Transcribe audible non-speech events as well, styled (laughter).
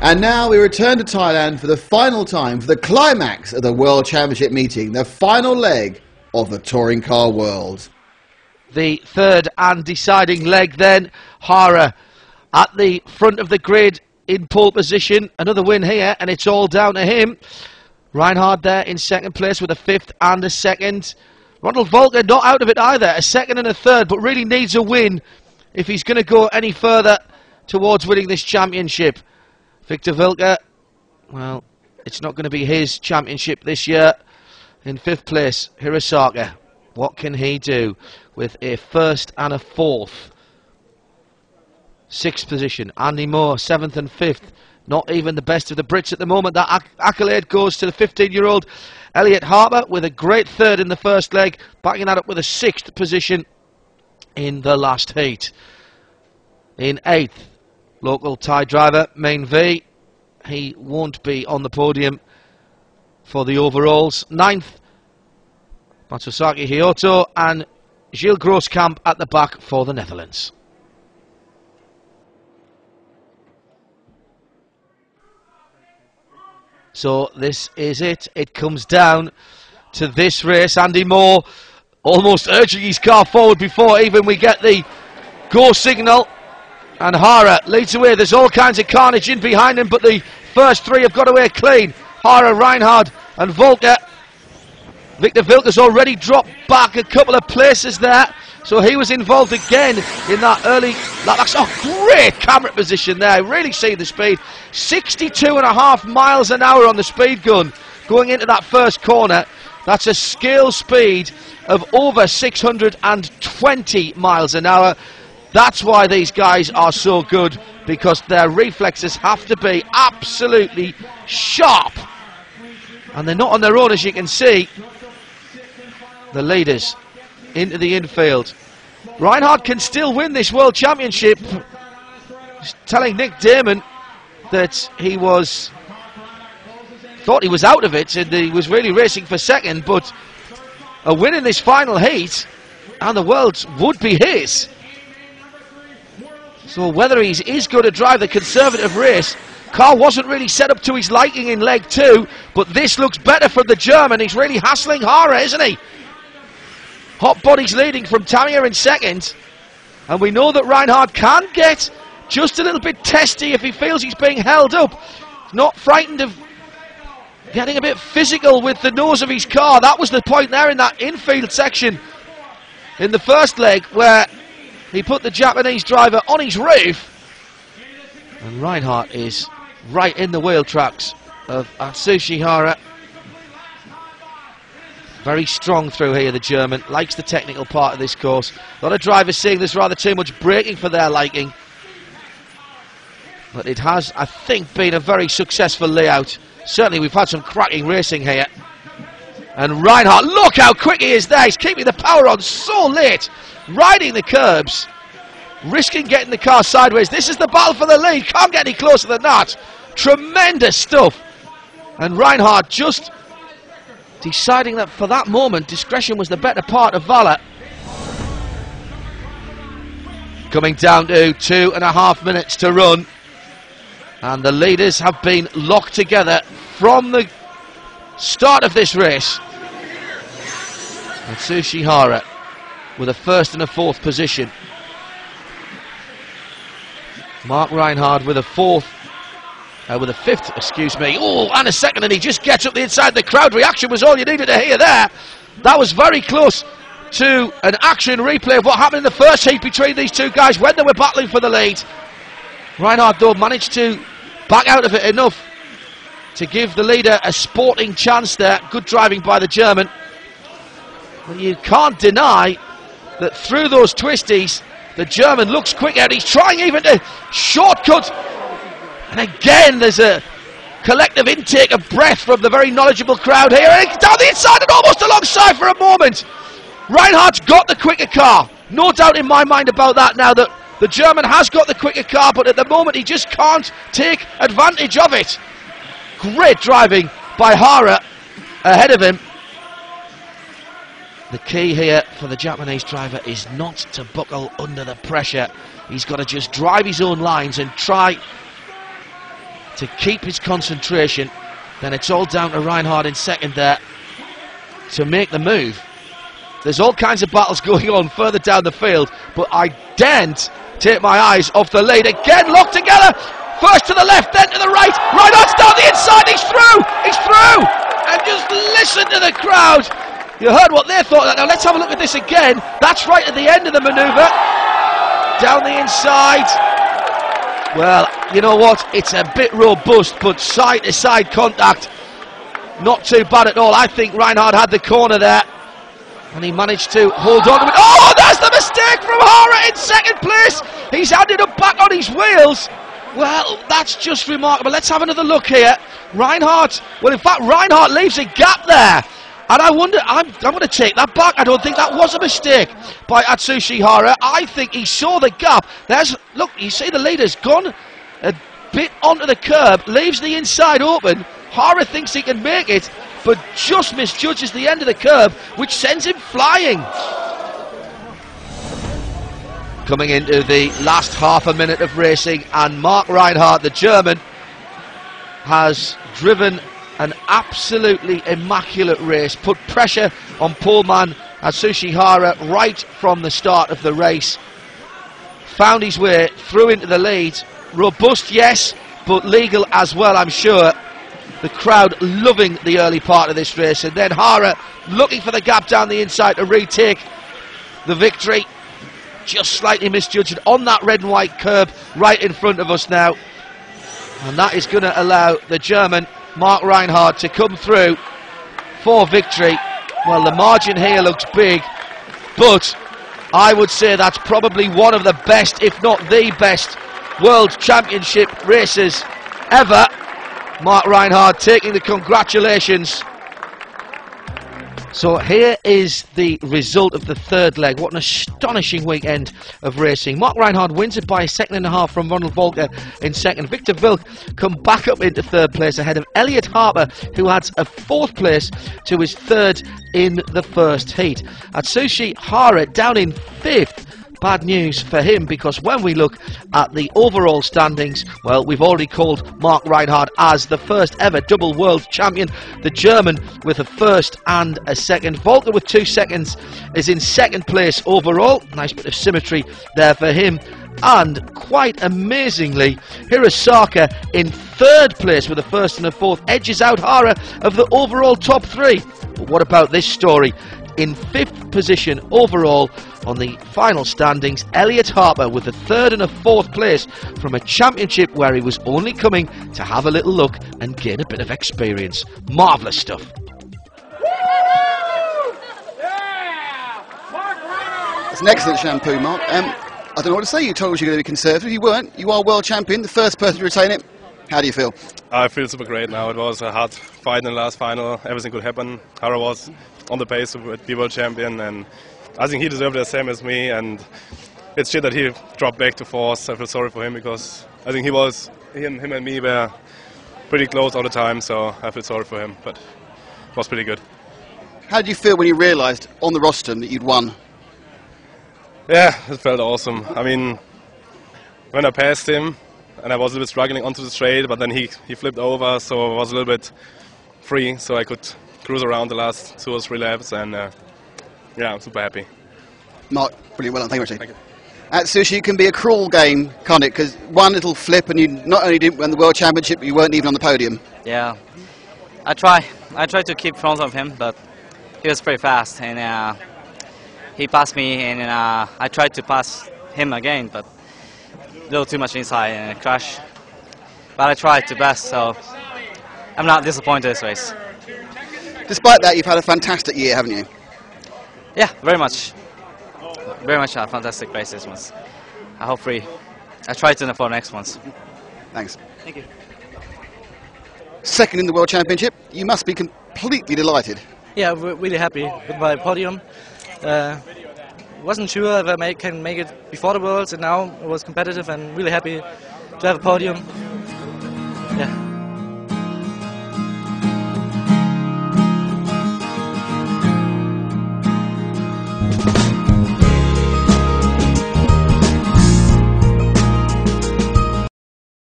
And now we return to Thailand for the final time for the climax of the World Championship meeting, the final leg of the Touring Car World. The third and deciding leg then. Hara at the front of the grid in pole position. Another win here, and it's all down to him. Rheinard there in second place with a fifth and a second. Ronald Volker not out of it either, a second and a third, but really needs a win if he's going to go any further towards winning this championship. Victor Völker, well, it's not going to be his championship this year. In fifth place, Hirosaka. What can he do with a first and a fourth? Sixth position, Andy Moore, seventh and fifth. Not even the best of the Brits at the moment. That acc accolade goes to the 15-year-old Elliot Harper with a great third in the first leg, backing that up with a sixth position in the last heat. In eighth, local Thai driver, Main V. He won't be on the podium for the overalls. Ninth, Matsusaki Hyoto and Gilles Groskamp at the back for the Netherlands. So this is it. It comes down to this race. Andy Moore almost urging his car forward before even we get the go signal. And Hara leads away. There's all kinds of carnage in behind him, but the first three have got away clean. Hara, Rheinard, and Volker. Victor Völker's already dropped back a couple of places there. So he was involved again in that early. That's a great camera position there. Really see the speed. 62 and a half miles an hour on the speed gun going into that first corner. That's a scale speed of over 620 miles an hour. That's why these guys are so good because their reflexes have to be absolutely sharp. And they're not on their own, as you can see. The leaders into the infield. Rheinard can still win this World Championship. Telling Nick Damon that he was thought he was out of it and he was really racing for second, but a win in this final heat and the world would be his. So whether he is going to drive the conservative race, Carl wasn't really set up to his liking in leg two, but this looks better for the German. He's really hassling Hara, isn't he? Hot Bodies leading from Tamiya in second. And we know that Rheinard can get just a little bit testy if he feels he's being held up. Not frightened of getting a bit physical with the nose of his car. That was the point there in that infield section in the first leg where he put the Japanese driver on his roof. And Rheinard is right in the wheel tracks of Atsushi Hara. Very strong through here, the German. Likes the technical part of this course. A lot of drivers seeing this rather too much braking for their liking. But it has, I think, been a very successful layout. Certainly, we've had some cracking racing here. And Rheinard, look how quick he is there. He's keeping the power on so late. Riding the curbs. Risking getting the car sideways. This is the battle for the lead. Can't get any closer than that. Tremendous stuff. And Rheinard just deciding that for that moment discretion was the better part of valour. Coming down to two and a half minutes to run. And the leaders have been locked together from the start of this race. And Hara with a first and a fourth position. Marc Rheinard with a fourth uh, with a fifth, excuse me. Oh, and a second, and he just gets up the inside. The crowd reaction was all you needed to hear there. That was very close to an action replay of what happened in the first heat between these two guys when they were battling for the lead. Rheinard, though, managed to back out of it enough to give the leader a sporting chance there. Good driving by the German. Well, you can't deny that through those twisties, the German looks quick out. He's trying even to shortcut and again, there's a collective intake of breath from the very knowledgeable crowd here. And down the inside and almost alongside for a moment. Rheinard's got the quicker car. No doubt in my mind about that now that the German has got the quicker car, but at the moment he just can't take advantage of it. Great driving by Hara ahead of him. The key here for the Japanese driver is not to buckle under the pressure. He's got to just drive his own lines and try to keep his concentration. Then it's all down to Rheinard in second there to make the move. There's all kinds of battles (laughs) going on further down the field, but I daren't take my eyes off the lead. Again, locked together. First to the left, then to the right. Rheinard's down the inside. He's through. He's through. And just listen to the crowd. You heard what they thought. Now let's have a look at this again. That's right at the end of the manoeuvre. Down the inside. Well, you know what? It's a bit robust, but side to side contact. Not too bad at all. I think Rheinard had the corner there. And he managed to hold on to it. Oh, that's the mistake from Hara in second place. He's handed up back on his wheels. Well, that's just remarkable. Let's have another look here. Rheinard, well, in fact, Rheinard leaves a gap there. And I wonder, I'm, I'm going to take that back. I don't think that was a mistake by Atsushi Hara. I think he saw the gap. There's, look, you see the leader's gone a bit onto the curb, leaves the inside open. Hara thinks he can make it, but just misjudges the end of the curb, which sends him flying. Coming into the last half a minute of racing, and Marc Rheinard, the German, has driven an absolutely immaculate race, put pressure on poleman Atsushi Hara right from the start of the race. Found his way through into the lead. Robust, yes, but legal as well, I'm sure. The crowd loving the early part of this race, and then Hara looking for the gap down the inside to retake the victory. Just slightly misjudged on that red and white curb right in front of us now. And that is going to allow the German Marc Rheinard to come through for victory. Well, the margin here looks big, but I would say that's probably one of the best, if not the best, World Championship races ever. Marc Rheinard taking the congratulations. So here is the result of the third leg. What an astonishing weekend of racing. Marc Rheinard wins it by a second and a half from Ronald Volker in second. Victor Wilk come back up into third place ahead of Elliot Harper, who adds a fourth place to his third in the first heat. Atsushi Hara down in fifth bad news for him because when we look at the overall standings, well, we've already called Marc Rheinard as the first ever double world champion. The German with a first and a second. Volker with two seconds is in second place overall. Nice bit of symmetry there for him. And quite amazingly, Hirosaka in third place with a first and a fourth edges out Hara of the overall top three. But what about this story? in fifth position overall on the final standings. Elliot Harper with a third and a fourth place from a championship where he was only coming to have a little look and gain a bit of experience. Marvellous stuff. It's an excellent shampoo, Marc. Um, I don't know what to say. You told us you're going to be conservative. You weren't. You are world champion, the first person to retain it. How do you feel? I feel super great now. It was a hard fight in the last final. Everything could happen. Hara was on the pace to be world champion, and I think he deserved the same as me. And it's shit that he dropped back to fourth. I feel sorry for him because I think he was him, him and me were pretty close all the time. So I feel sorry for him, but it was pretty good. How did you feel when you realised on the rostrum that you'd won? Yeah, it felt awesome. I mean, when I passed him, and I was a little bit struggling onto the straight, but then he, he flipped over, so I was a little bit free, so I could cruise around the last two or three laps, and uh, yeah, I'm super happy. Marc, brilliant, well done, thank you very much. Atsushi, it can be a cruel game, can't it? Because one little flip, and you not only didn't win the world championship, but you weren't even on the podium. Yeah, I try. I try to keep front of him, but he was pretty fast, and uh, he passed me, and uh, I tried to pass him again, but a little too much inside and a crash. But I tried to best, so I'm not disappointed this race. Despite that, you've had a fantastic year, haven't you? Yeah, very much. Very much a fantastic race this one. I hope we, I try to for next ones. Thanks. Thank you. Second in the World Championship, you must be completely delighted. Yeah, we're really happy with my podium. Uh, wasn't sure if I make, can make it before the Worlds, and now it was competitive and really happy to have a podium. Yeah.